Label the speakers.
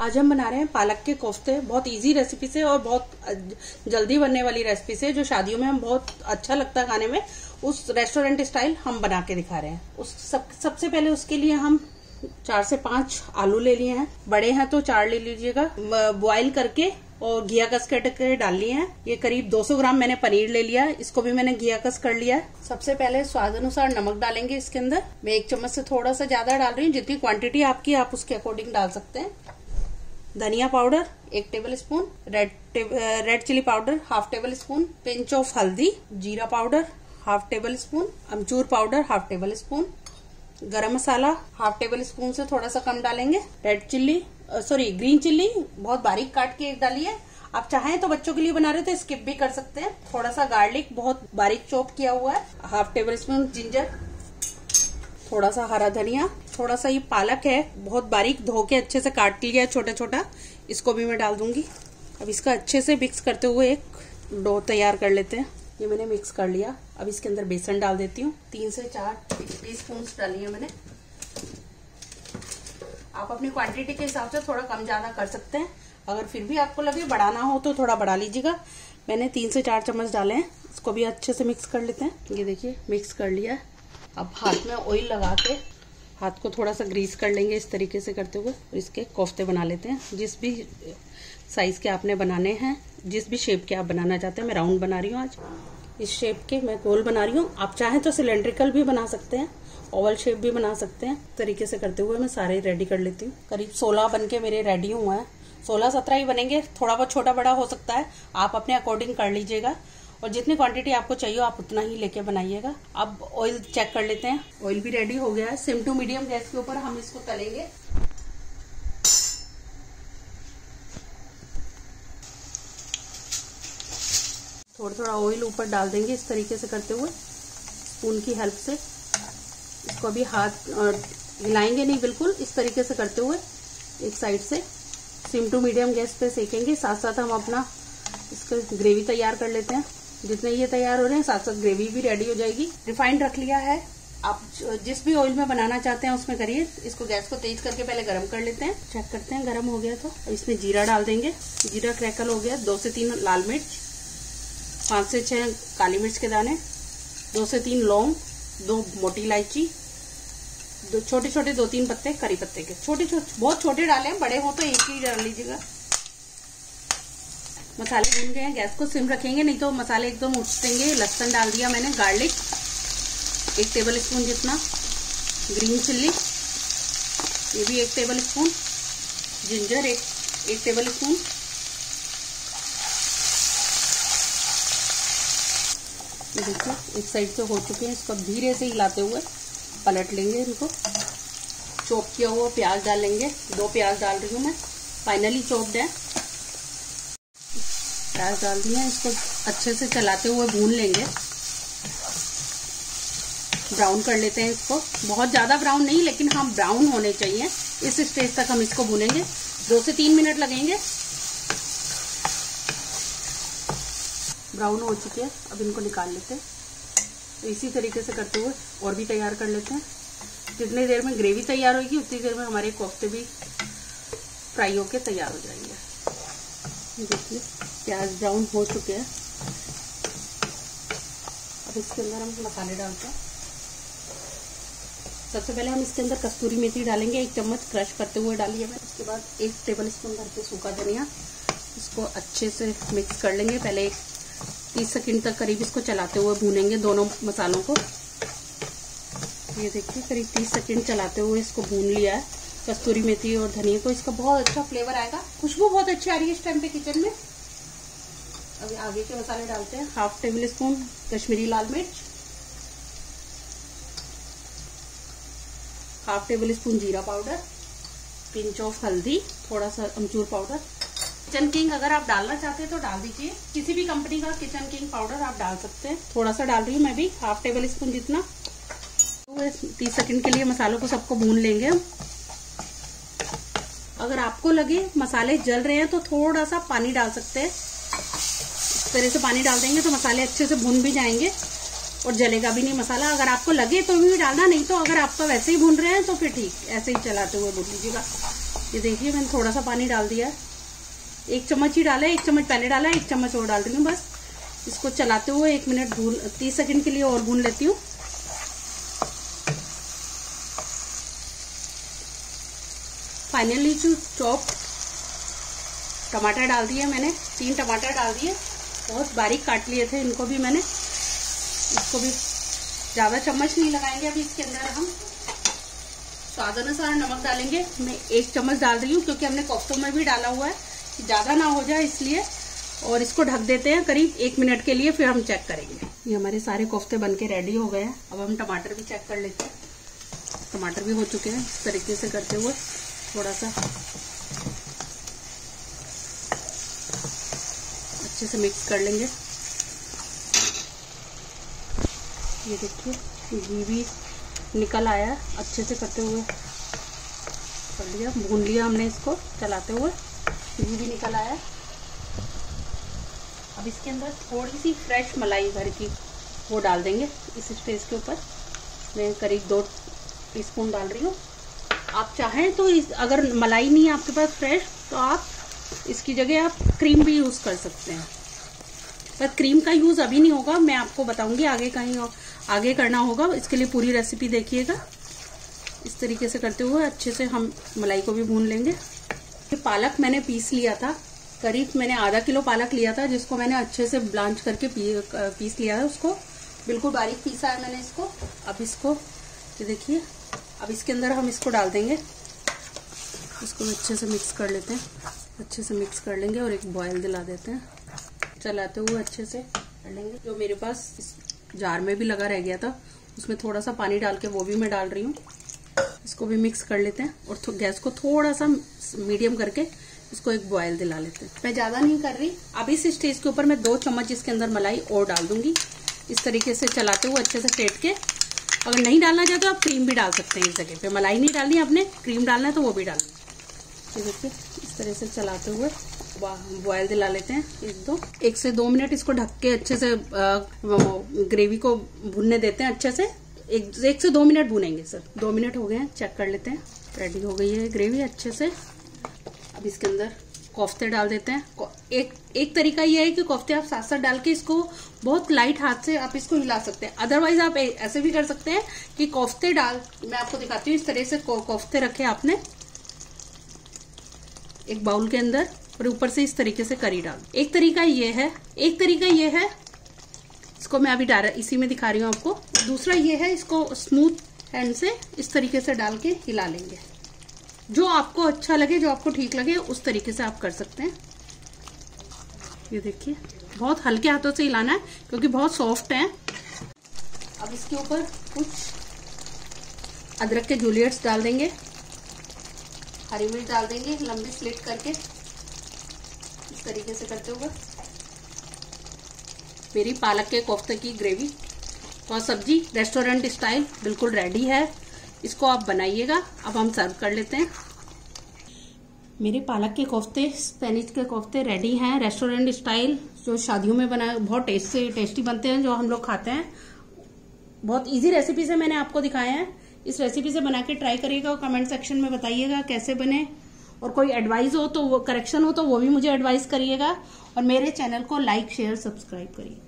Speaker 1: आज हम बना रहे हैं पालक के कोफ्ते। बहुत इजी रेसिपी से और बहुत जल्दी बनने वाली रेसिपी से, जो शादियों में हम बहुत अच्छा लगता है खाने में, उस रेस्टोरेंट स्टाइल हम बना के दिखा रहे हैं। उस सब, सबसे पहले उसके लिए हम चार से पाँच आलू ले लिए हैं। बड़े हैं तो चार ले लीजिएगा। बॉईल करके और घिया कस कट के डाल लिए हैं। ये करीब 200 ग्राम मैंने पनीर ले लिया है। इसको भी मैंने घिया कस कर लिया है। सबसे पहले स्वाद अनुसार नमक डालेंगे इसके अंदर। मैं एक चम्मच से थोड़ा सा ज़्यादा डाल रही हूँ। जितनी क्वांटिटी आपकी, आप उसके अकॉर्डिंग डाल सकते हैं। धनिया पाउडर, एक tablespoon red red chilli powder half tablespoon pinch of हल्दी जीरा पाउडर हाफ़ टेबल स्पून अमचूर powder half tablespoon garam masala half table spoon से थोड़ा सा कम डालेंगे। Red chilli sorry green chilli बहुत बारीक काट के एक डालिए। आप चाहें तो बच्चों के लिए बना रहे तो स्किप भी कर सकते हैं। थोड़ा सा गार्लिक बहुत बारीक चॉप किया हुआ है। हाफ़ टेबल स्पून जिंजर थोड़ा सा हरा धनिया थोड़ा सा ये पालक है, बहुत बारीक धो के अच्छे से काट लिया है छोटा छोटा इसको भी मैं डाल दूँगी। अब इसका अच्छे से मिक्स करते हुए एक डो तैयार कर लेते हैं। ये मैंने मिक्स कर लिया। अब इसके अंदर बेसन डाल देती हूँ। तीन से चार टी स्पून डाली है मैंने। आप अपनी क्वांटिटी के हिसाब से थोड़ा कम ज़्यादा कर सकते हैं। अगर फिर भी आपको लगे बढ़ाना हो तो थोड़ा बढ़ा लीजिएगा। मैंने तीन से चार चम्मच डाले हैं। इसको भी अच्छे से मिक्स कर लेते हैं। ये देखिए मिक्स कर लिया अब हाथ में ऑयल लगा के हाथ को थोड़ा सा ग्रीस कर लेंगे इस तरीके से करते हुए इसके कोफ्ते बना लेते हैं। जिस भी साइज़ के आपने बनाने हैं, जिस भी शेप के आप बनाना चाहते हैं, मैं राउंड बना रही हूँ आज। इस शेप के मैं गोल बना रही हूँ। आप चाहें तो सिलेंड्रिकल भी बना सकते हैं ओवल शेप भी बना सकते हैं। तरीके से करते हुए मैं सारे रेडी कर लेती हूँ। करीब सोलह बन के मेरे रेडी हुए हैं। सोलह सत्रह ही बनेंगे, थोड़ा बहुत छोटा बड़ा हो सकता है। आप अपने अकॉर्डिंग कर लीजिएगा। और जितनी क्वांटिटी आपको चाहिए आप उतना ही लेके बनाइएगा। अब ऑयल चेक कर लेते हैं। ऑयल भी रेडी हो गया है। सिम टू मीडियम गैस के ऊपर हम इसको तलेंगे। थोड़ा थोड़ा ऑयल ऊपर डाल देंगे इस तरीके से करते हुए स्पून की हेल्प से। इसको अभी हाथ हिलाएँगे नहीं बिल्कुल, इस तरीके से करते हुए एक साइड से। सिम टू मीडियम गैस पे सेकेंगे। साथ साथ हम अपना इसका ग्रेवी तैयार कर लेते हैं। जितने ये तैयार हो रहे हैं साथ साथ ग्रेवी भी रेडी हो जाएगी। रिफाइंड रख लिया है। आप जिस भी ऑयल में बनाना चाहते हैं, उसमें करिए। इसको गैस को तेज करके पहले गरम कर लेते हैं। चेक करते हैं, गरम हो गया तो। इसमें जीरा डाल देंगे। जीरा क्रैकल हो गया। दो से तीन लाल मिर्च, पाँच से छह काली मिर्च के दाने, दो से तीन लौंग, दो मोटी इलायची, दो छोटे छोटे दो तीन पत्ते, करी पत्ते के। छोटे छोटे बहुत छोटे डाले हैं, बड़े हो तो एक ही डाल लीजिएगा। मसाले भून गए हैं, गैस को सिम रखेंगे, नहीं तो मसाले एकदम उठेंगे लहसन डाल दिया मैंने गार्लिक एक टेबल स्पून जितना ग्रीन चिल्ली ये भी एक टेबल स्पून जिंजर एक एक टेबल स्पून देखिए, एक साइड से हो चुके हैं, इसको धीरे से हिलाते हुए पलट लेंगे इनको। चॉप किया हुआ प्याज डालेंगे, दो प्याज डाल रही हूँ मैं। फाइनली चॉप्ड है। प्याज डाल दिया इसको अच्छे से चलाते हुए भून लेंगे। ब्राउन कर लेते हैं इसको। बहुत ज़्यादा ब्राउन नहीं, लेकिन हम ब्राउन होने चाहिए। इस स्टेज तक हम इसको भूनेंगे। दो से तीन मिनट लगेंगे। ब्राउन हो चुके हैं। अब इनको निकाल लेते हैं। तो इसी तरीके से करते हुए और भी तैयार कर लेते हैं। जितनी देर में ग्रेवी तैयार होगी, उतनी देर में हमारे कोफ्ते भी फ्राई होके तैयार हो जाएँगे। देखिए। प्याज ब्राउन हो चुके हैं। अब इसके अंदर हम मसाले डालते हैं। सबसे पहले हम इसके अंदर कस्तूरी मेथी डालेंगे, एक चम्मच क्रश करते हुए डालिए। मैं उसके बाद एक टेबल स्पून भर के सूखा धनिया, इसको अच्छे से मिक्स कर लेंगे। पहले एक तीस सेकंड तक करीब इसको चलाते हुए भूनेंगे दोनों मसालों को। ये देखिए, करीब तीस सेकंड चलाते हुए इसको भून लिया है। कस्तूरी मेथी और धनिया को इसका बहुत अच्छा फ्लेवर आएगा। खुशबू बहुत अच्छी आ रही है इस टाइम पे किचन में। अभी आगे के मसाले डालते हैं। हाफ़ टेबल स्पून कश्मीरी लाल मिर्च। हाफ़ टेबल स्पून जीरा पाउडर पिंच ऑफ़ हल्दी, थोड़ा सा अमचूर पाउडर किचन किंग अगर आप डालना चाहते हैं तो डाल दीजिए। किसी भी कंपनी का किचन किंग पाउडर आप डाल सकते हैं। थोड़ा सा डाल रही हूँ मैं भी। हाफ़ टेबल स्पून जितना। तो तीस सेकंड के लिए मसालों को सबको भून लेंगे हम। अगर आपको लगे मसाले जल रहे हैं तो थोड़ा सा पानी डाल सकते हैं। इस तरह से पानी डाल देंगे तो मसाले अच्छे से भून भी जाएँगे और जलेगा भी नहीं मसाला। अगर आपको लगे तो भी डालना, नहीं तो अगर आपका वैसे ही भून रहे हैं तो फिर ठीक, ऐसे ही चलाते हुए भून लीजिएगा। ये देखिए, मैंने थोड़ा सा पानी डाल दिया एक चम्मच ही डाला है, एक चम्मच पहले डाला है, एक चम्मच और डाल हूँ बस। इसको चलाते हुए एक मिनट भून तीस सेकंड के लिए और भून लेती हूँ। फाइनली जो चॉप टमाटर डाल दिए मैंने, तीन टमाटर डाल दिए, बहुत बारीक काट लिए थे, इनको भी मैंने, इसको भी ज़्यादा चम्मच नहीं लगाएँगे अभी इसके अंदर हम। स्वाद अनुसार नमक डालेंगे। मैं एक चम्मच डाल रही हूँ क्योंकि हमने कोफ्तों में भी डाला हुआ है ज़्यादा ना हो जाए इसलिए, और इसको ढक देते हैं करीब एक मिनट के लिए, फिर हम चेक करेंगे। ये हमारे सारे कोफ्ते बन के रेडी हो गए हैं। अब हम टमाटर भी चेक कर लेते हैं। टमाटर भी हो चुके हैं, इस तरीके से करते हुए। थोड़ा सा। अच्छे से मिक्स कर लेंगे। ये देखिए, घी भी निकल आया अच्छे से करते हुए। कर लिया, भून लिया हमने इसको चलाते हुए। घी भी निकल आया। अब इसके अंदर थोड़ी सी फ्रेश मलाई घर की वो डाल देंगे। इस स्टेज के ऊपर मैं करीब दो टीस्पून डाल रही हूँ। आप चाहें तो इस अगर मलाई नहीं है आपके पास फ्रेश तो आप इसकी जगह आप क्रीम भी यूज़ कर सकते हैं। पर क्रीम का यूज़ अभी नहीं होगा मैं आपको बताऊँगी आगे कहीं आगे करना होगा। इसके लिए पूरी रेसिपी देखिएगा। इस तरीके से करते हुए अच्छे से हम मलाई को भी भून लेंगे। पालक मैंने पीस लिया था। करीब मैंने आधा किलो पालक लिया था जिसको मैंने अच्छे से ब्लांच करके पी, पीस लिया है उसको। बिल्कुल बारीक पीसा है मैंने इसको। अब इसको ये देखिए अब इसके अंदर हम इसको डाल देंगे। इसको अच्छे से मिक्स कर लेते हैं। अच्छे से मिक्स कर लेंगे और एक बॉयल दिला देते हैं। चलाते हुए अच्छे से कर लेंगे। जो मेरे पास इस जार में भी लगा रह गया था, उसमें थोड़ा सा पानी डाल के वो भी मैं डाल रही हूँ। इसको भी मिक्स कर लेते हैं और गैस को थोड़ा सा मीडियम करके इसको एक बॉयल दिला लेते हैं। मैं ज़्यादा नहीं कर रही। अब इस स्टेज के ऊपर मैं दो चम्मच इसके अंदर मलाई और डाल दूँगी। इस तरीके से चलाते हुए अच्छे से फेंट के अगर नहीं डालना चाहते तो आप क्रीम भी डाल सकते हैं इस जगह पे। मलाई नहीं डालनी, आपने क्रीम डालना है तो वो भी डालना देखिए, इस तरह से चलाते हुए बॉयल दिला लेते हैं एक दो। एक से दो मिनट इसको ढक के अच्छे से ग्रेवी को भुनने देते हैं अच्छे से। एक एक से दो मिनट भुनेंगे सर। दो मिनट हो गए हैं चेक कर लेते हैं। रेडी हो गई है ग्रेवी अच्छे से। अब इसके अंदर कोफ्ते डाल देते हैं। एक एक तरीका ये है कि कोफ्ते आप साथ साथ डाल के इसको बहुत लाइट हाथ से आप इसको हिला सकते हैं। अदरवाइज़ आप ऐसे भी कर सकते हैं कि कोफ्ते डाल, मैं आपको दिखाती हूँ इस तरह से कोफ्ते रखे आपने। एक बाउल के अंदर और ऊपर से इस तरीके से करी डाल। एक तरीका ये है, एक तरीका ये है, इसको मैं अभी डाल, इसी में दिखा रही हूँ आपको। दूसरा ये है, इसको स्मूथ हैंड से इस तरीके से डाल के हिला लेंगे। जो आपको अच्छा लगे, जो आपको ठीक लगे, उस तरीके से आप कर सकते हैं। ये देखिए, बहुत हल्के हाथों से हिलाना है, क्योंकि बहुत सॉफ्ट है। अब इसके ऊपर कुछ अदरक के जूलियट्स डाल देंगे। हरी मिर्च डाल देंगे लंबी स्लिट करके। इस तरीके से करते हुए। मेरी पालक के कोफ्ते की ग्रेवी और सब्ज़ी रेस्टोरेंट स्टाइल बिल्कुल रेडी है। इसको आप बनाइएगा। अब हम सर्व कर लेते हैं। मेरे पालक के कोफ्ते स्पेनिश के कोफ्ते रेडी हैं। रेस्टोरेंट स्टाइल जो शादियों में बनाए बहुत टेस्ट से टेस्टी बनते हैं, जो हम लोग खाते हैं। बहुत इजी रेसिपी से मैंने आपको दिखाया है। इस रेसिपी से बना के ट्राई करिएगा और कमेंट सेक्शन में बताइएगा कैसे बने। और कोई एडवाइस हो तो वो करेक्शन हो तो वो भी मुझे एडवाइस करिएगा। और मेरे चैनल को लाइक शेयर सब्सक्राइब करिए।